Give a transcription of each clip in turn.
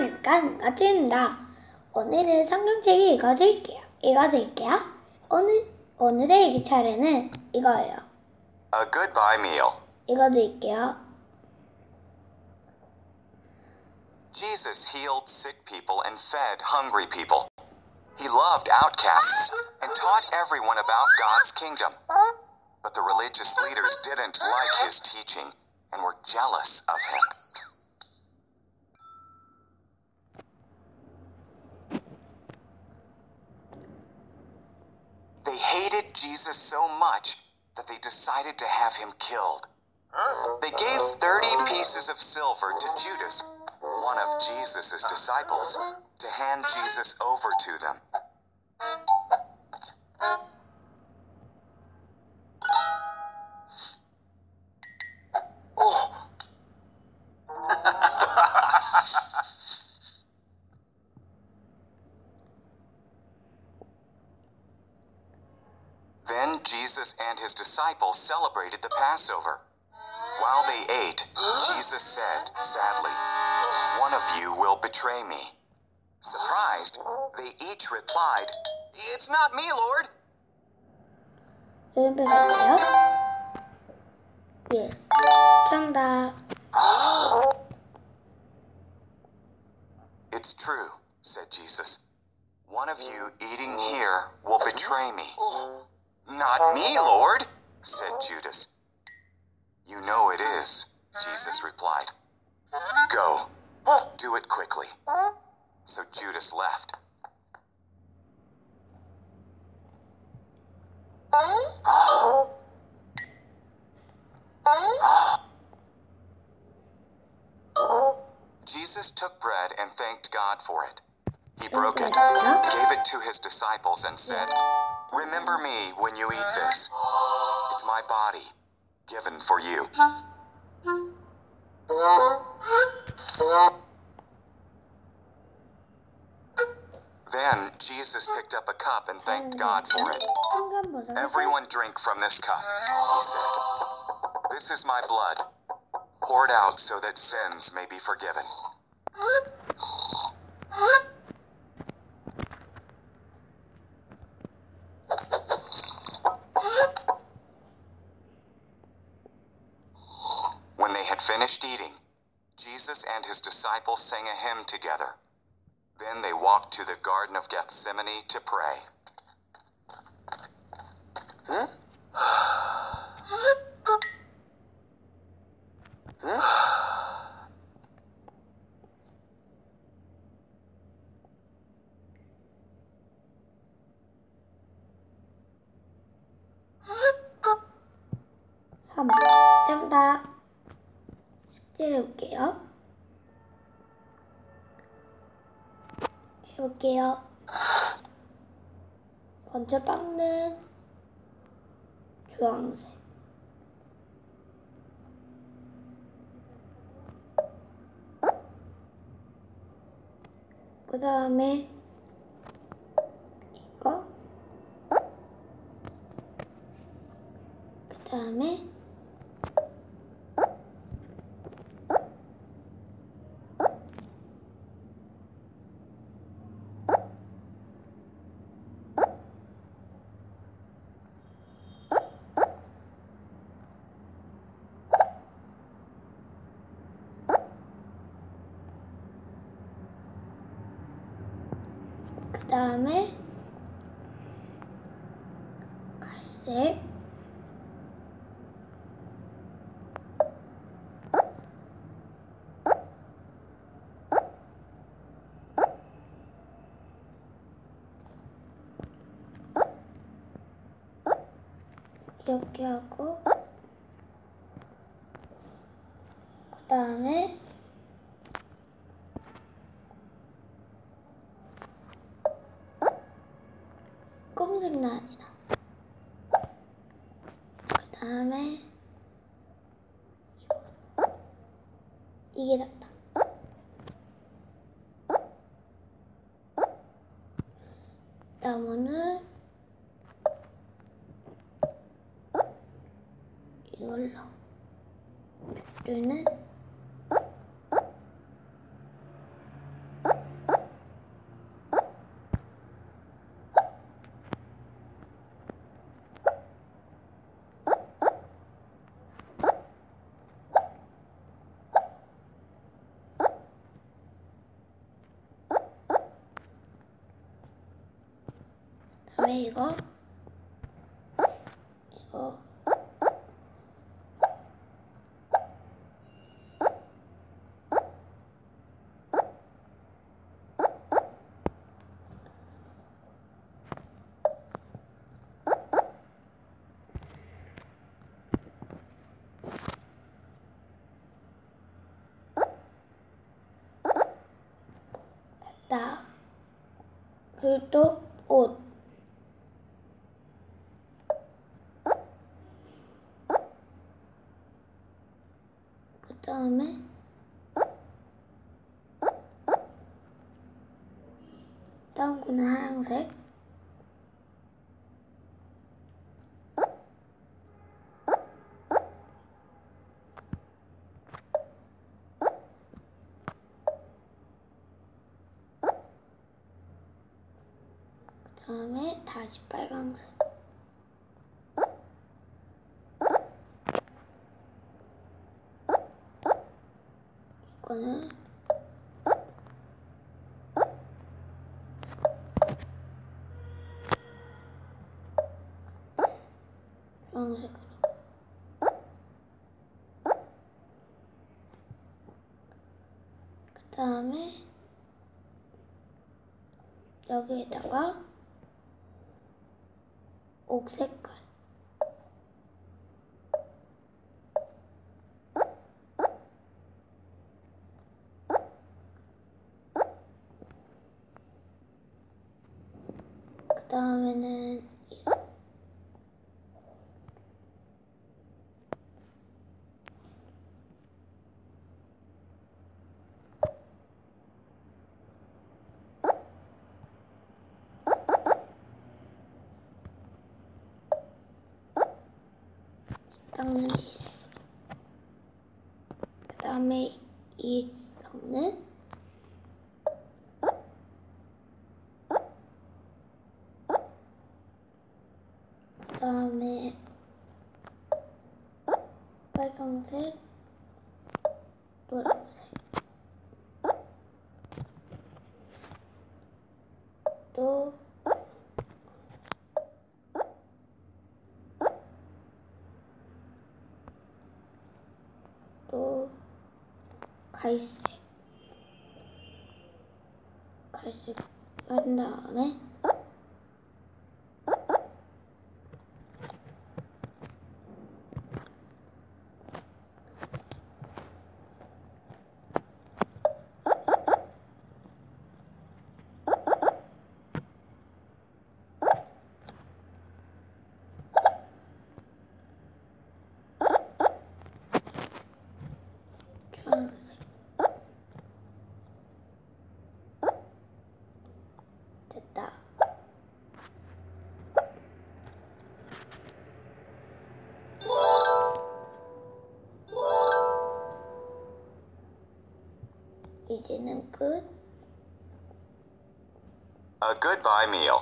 세상에가 생각집니다. 오늘은 성경책이 읽어드릴게요. 읽어드릴게요. 오늘, 오늘의 일기 차례는 이거예요. A goodbye meal. 읽어드릴게요. Jesus healed sick people and fed hungry people. He loved outcasts and taught everyone about God's kingdom. But the religious leaders didn't like his teaching and were jealous of him. So much that they decided to have him killed. They gave 30 pieces of silver to Judas, one of Jesus' disciples, to hand Jesus over to them. his disciples celebrated the Passover. While they ate, Jesus said, sadly, One of you will betray me. Surprised, they each replied, It's not me, Lord. 왼배 갈까요? 예스. 정답. It's true, said Jesus. One of you Jesus took bread and thanked God for it. He broke it, gave it to his disciples, and said, Remember me when you eat this. It's my body, given for you. Then Jesus picked up a cup and thanked God for it. Everyone drink from this cup, he said. This is my blood, poured out so that sins may be forgiven. When they had finished eating, Jesus and his disciples sang a hymn together. Then they walked to the Garden of Gethsemane to pray. 볼게요. 먼저 빵는 주황색. 그 다음에 이거. 그 다음에 다음에 갈색. 이렇게 하고 그 다음에 검은색은 아니다. 그 다음에 이게 낫다. 나무는 이걸로. 얘는 다음에 이거 이거 됐다. 또 옷. 그 다음에 다음 거는 하얀색. 그 다음에 다시 빨강색. 이거는 주황색으로. 그 다음에 여기에다가 yüksek 닦는 게 있어. 그 다음에 이 벽는 그 다음에 빨강색, 노란색. 또 또 갈색 갈색 한 다음에 이제는 끝. A goodbye meal.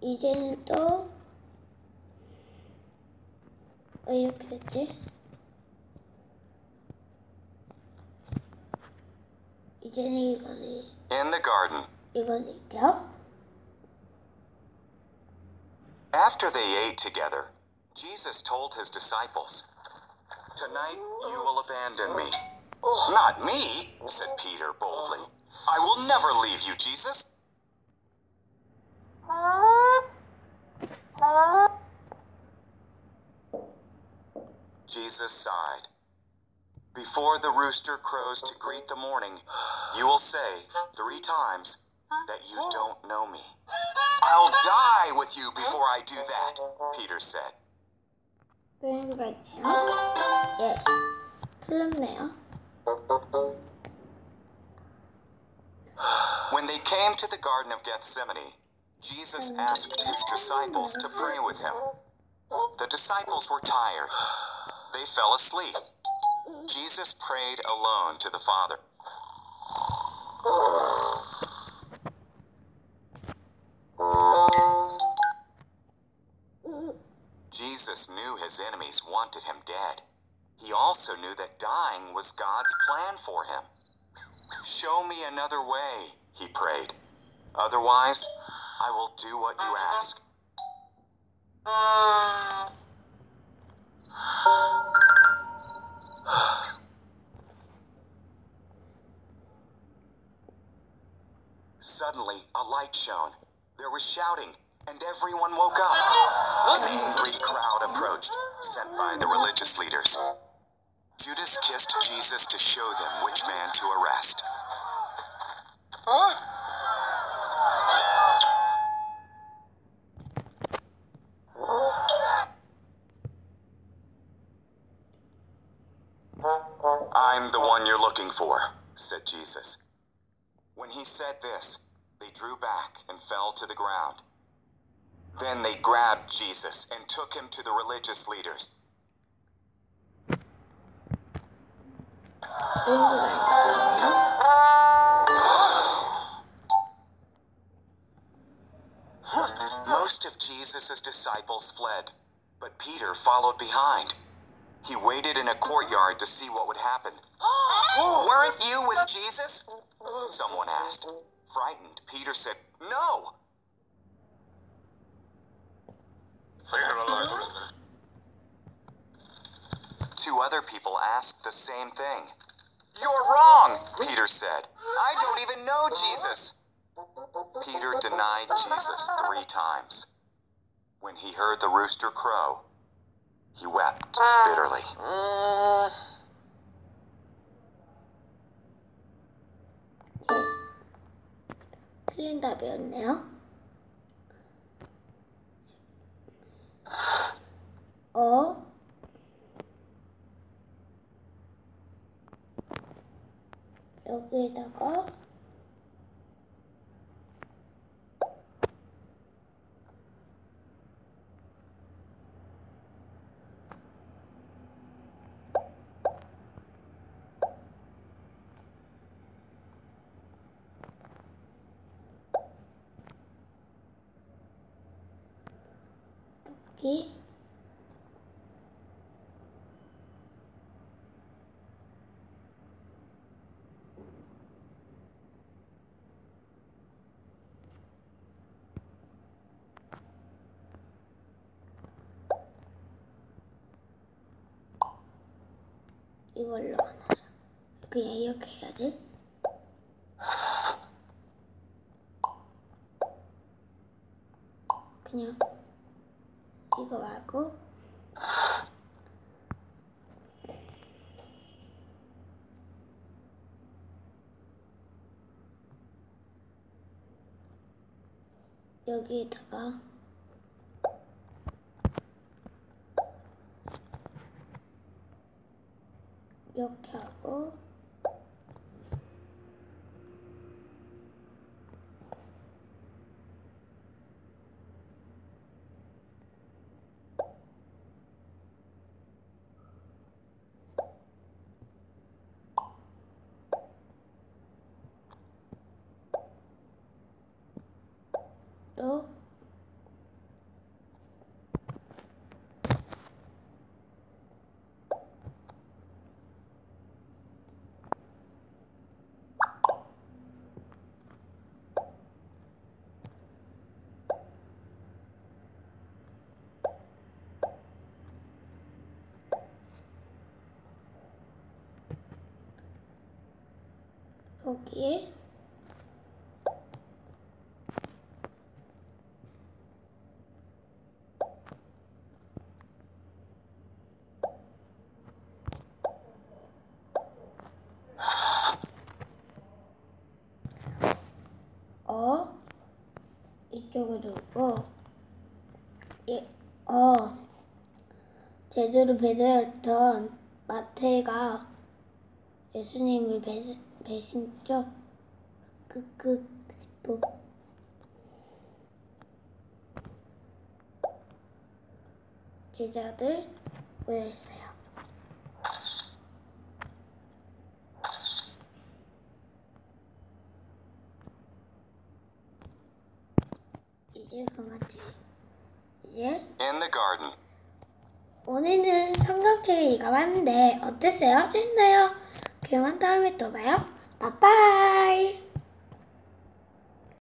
이제는 또 왜 이렇게 됐지? 이제는 이거를 In the garden. 이걸 이겨. After they ate together, Jesus told his disciples, Tonight you will abandon me. Oh, not me, said Peter boldly. I will never leave you, Jesus. Jesus sighed. Before the rooster crows to greet the morning, you will say three times that you don't know me. I'll die with you before I do that, Peter said. Right now. Yes. Pull now. When they came to the Garden of Gethsemane, Jesus asked his disciples to pray with him. The disciples were tired. They fell asleep. Jesus prayed alone to the Father. Jesus knew his enemies wanted him dead. He also knew that dying was God's plan for him. Show me another way, he prayed. Otherwise, I will do what you ask. Suddenly, a light shone. There was shouting, and everyone woke up. An angry crowd approached, sent by the religious leaders. Judas kissed Jesus to show them which man to arrest. Huh? I'm the one you're looking for, said Jesus. When he said this, they drew back and fell to the ground. Then they grabbed Jesus and took him to the religious leaders. Most of Jesus' disciples fled, but Peter followed behind. He waited in a courtyard to see what would happen. Weren't you with Jesus? Someone asked. Frightened, Peter said, No. Two other people asked the same thing. You're wrong, Peter said. I don't even know Jesus. Peter denied Jesus three times. When he heard the rooster crow, he wept bitterly. 틀린 답이었네요. 여기에다가 여기 이걸로 하나 사. 그냥 이렇게 해야지. 그냥 이거 말고 여기에다가 이렇게 하고. 또 여기에 어? 이쪽으로 오고 이, 어. 제대로 배달했던 마태가 예수님을 배, 배신죠 크크 스프 제자들 모여있어요 이제 그만지 이제 오늘은 성경책을 읽어봤는데 어땠어요? 재밌나요? 그럼 다음에 또 봐요. Bye bye.